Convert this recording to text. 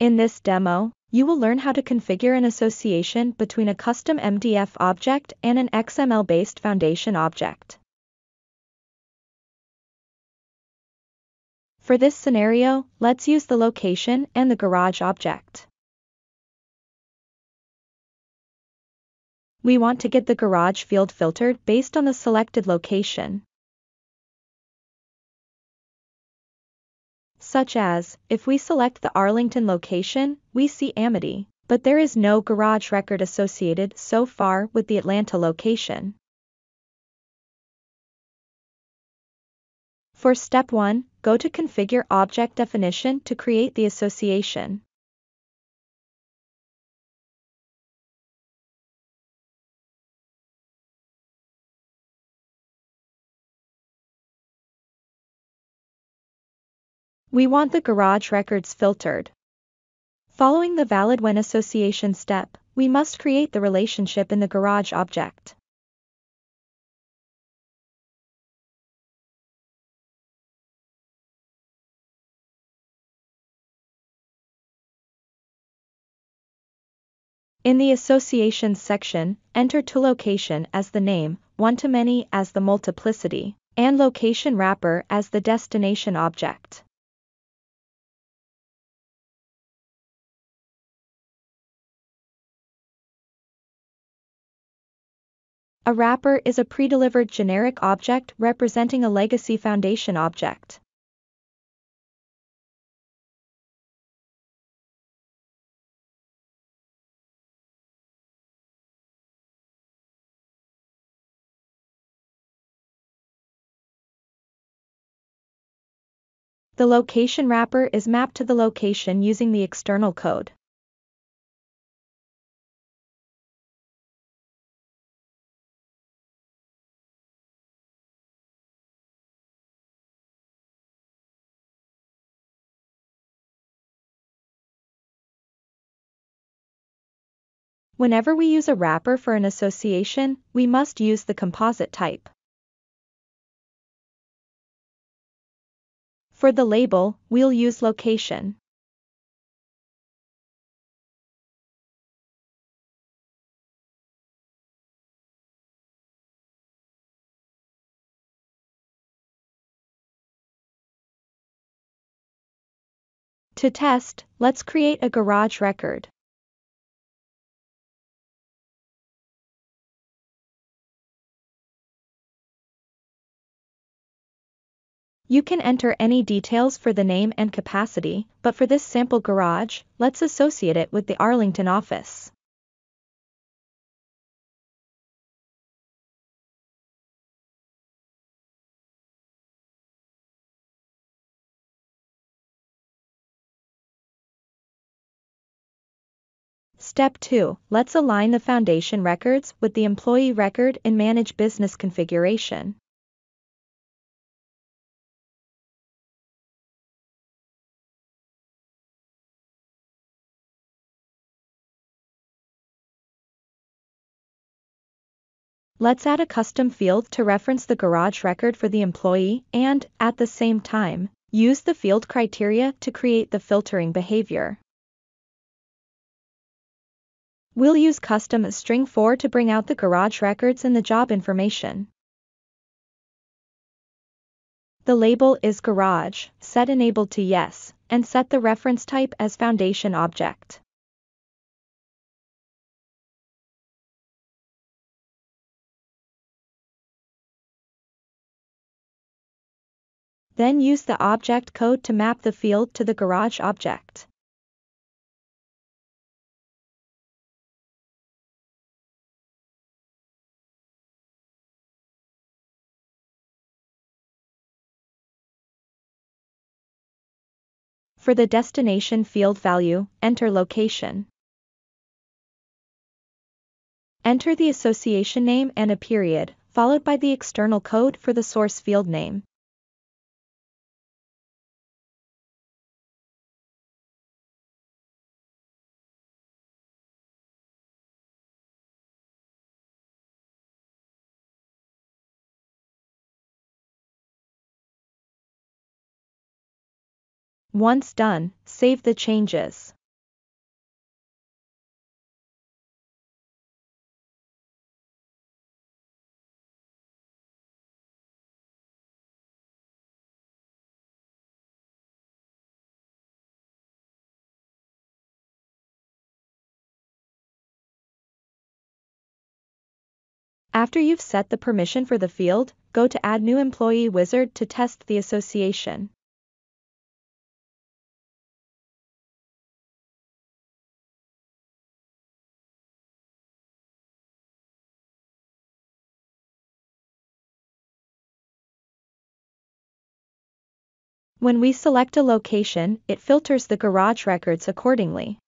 In this demo, you will learn how to configure an association between a custom MDF object and an XML-based foundation object. For this scenario, let's use the location and the garage object. We want to get the garage field filtered based on the selected location. Such as, if we select the Arlington location, we see Amity, but there is no garage record associated so far with the Atlanta location. For step 1, go to Configure Object Definition to create the association. We want the garage records filtered. Following the valid when association step, we must create the relationship in the garage object. In the Associations section, enter to location as the name, one-to-many as the multiplicity, and location wrapper as the destination object. A wrapper is a pre-delivered generic object representing a legacy foundation object. The location wrapper is mapped to the location using the external code. Whenever we use a wrapper for an association, we must use the composite type. For the label, we'll use location. To test, let's create a garage record. You can enter any details for the name and capacity, but for this sample garage, let's associate it with the Arlington office. Step 2. Let's align the foundation records with the employee record in Manage Business Configuration. Let's add a custom field to reference the garage record for the employee and, at the same time, use the field criteria to create the filtering behavior. We'll use custom string 4 to bring out the garage records and the job information. The label is garage, set enabled to yes, and set the reference type as foundation object. Then use the object code to map the field to the garage object. For the destination field value, enter location. Enter the association name and a period, followed by the external code for the source field name. Once done, save the changes. After you've set the permission for the field, go to Add New Employee Wizard to test the association. When we select a location, it filters the garage records accordingly.